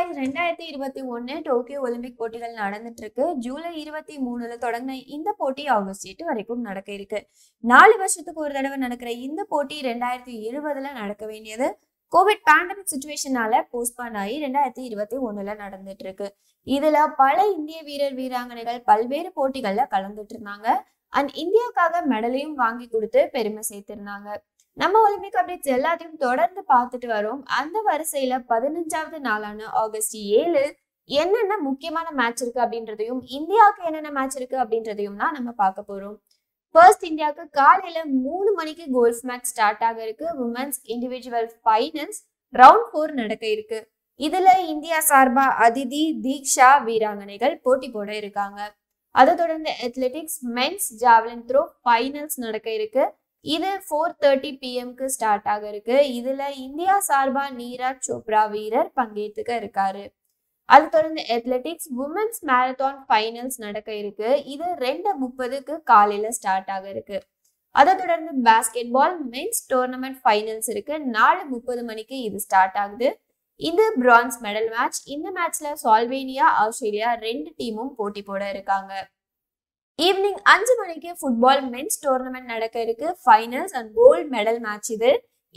guys ரெண்டாயிரத்தி இருபத்தி ஒன்று டோக்கியோ ஒலிம்பிக் போட்டிகள் நடந்துட்டு இருக்கு ஜூலை இருபத்தி மூணுல தொடங்கின இந்த போட்டி ஆகஸ்ட் எட்டு வரைக்கும் நடக்க இருக்கு. நாலு வருஷத்துக்கு ஒரு தடவை நடக்கிற இந்த போட்டி ரெண்டாயிரத்தி இருபதுல நடக்க வேண்டியது. கோவிட் பேண்டமிக் சுச்சுவேஷனால போஸ்ட்பான் ஆகி ரெண்டாயிரத்தி இருபத்தி ஒண்ணுல நடந்துட்டு இருக்கு இதுல பல இந்திய வீரர் வீராங்கனைகள் பல்வேறு போட்டிகள்ல கலந்துட்டு இருந்தாங்க. அண்ட் இந்தியாவுக்காக மெடலையும் வாங்கி கொடுத்து பெருமை சேர்த்திருந்தாங்க. நம்ம ஒலிம்பிக் அப்டேட்ஸ் எல்லாத்தையும் தொடர்ந்து பார்த்துட்டு வரோம். அந்த வரிசையில பதினஞ்சாவது நாளான ஆகஸ்ட் ஏழு என்னென்ன முக்கியமான மேட்ச் இருக்கு அப்படின்றதையும் இந்தியாவுக்கு என்னென்ன மேட்ச் இருக்கு அப்படின்றதையும் தான் நம்ம பார்க்க போறோம். ஃபர்ஸ்ட் இந்தியாவுக்கு காலையில மூணு மணிக்கு கோல்ஃப் மேட்ச் ஸ்டார்ட் ஆக இருக்கு. Women's individual finals round four நடக்க இருக்கு. இதுல இந்தியா சார்பா அதிதி தீக்ஷா வீராங்கனைகள் போட்டி போட இருக்காங்க. அதை தொடர்ந்து athletics men's javelin throw finals நடக்க இருக்கு. இது ஃபோர் தேர்ட்டி பிஎம்க்கு ஸ்டார்ட் ஆக இருக்கு. இதுல இந்தியா சார்பா நீரஜ் சோப்ரா வீரர் பங்கேற்றுக்க இருக்காரு. அது தொடர்ந்து அத்லெட்டிக்ஸ் உமன்ஸ் மேரத்தான் ஃபைனல்ஸ் நடக்க இருக்கு. இது ரெண்டு முப்பதுக்கு காலையில ஸ்டார்ட் ஆக இருக்கு. அதை தொடர்ந்து basketball men's tournament finals இருக்கு. நாலு முப்பது மணிக்கு இது ஸ்டார்ட் ஆகுது. இது பிரான்ஸ் மெடல் மேட்ச் இந்த மேட்ச்ல சால்வேனியா ஆஸ்திரேலியா ரெண்டு டீமும் போட்டி போட இருக்காங்க. ஈவினிங் அஞ்சு மணிக்கு ஃபுட்பால் மென்ஸ் டோர்னமெண்ட் நடக்க இருக்கு. Finals and gold medal match இது.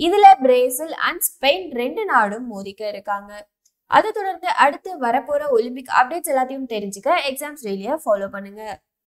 இதுல பிரேசில் அண்ட் ஸ்பெயின் ரெண்டு நாடும் மோதிக்க இருக்காங்க. அதை தொடர்ந்து அடுத்து வரப்போற ஒலிம்பிக் அப்டேட்ஸ் எல்லாத்தையும் தெரிஞ்சுக்க எக்ஸாம்ஸ் டெய்லியை ஃபாலோ பண்ணுங்க.